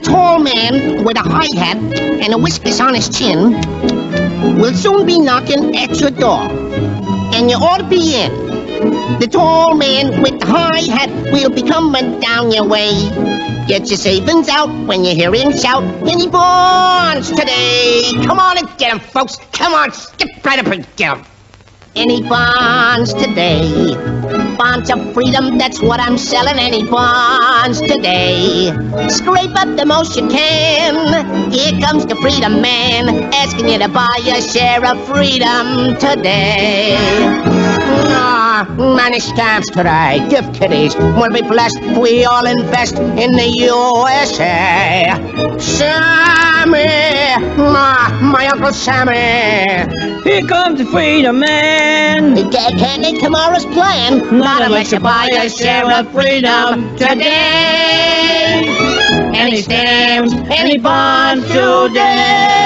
man with a high hat and a whiskers on his chin will soon be knocking at your door. And you ought to be in. The tall man with the high hat will be coming down your way. Get your savings out when you hear him shout, Any bonds today? Come on and get 'em, folks. Come on, skip right up and get 'em. Any bonds today? Bonds of freedom, that's what I'm selling. Any bonds today? Scrape up the most you can. Here comes the freedom man, asking you to buy a share of freedom today. Ah, many stamps today. Gift kitties will be blessed. We all invest in the USA. Sammy, my, my Uncle Sammy. Here comes the freedom man. Ca- Can't make tomorrow's plan. Not unless you buy a share of freedom today. Any stamps, any bonds today.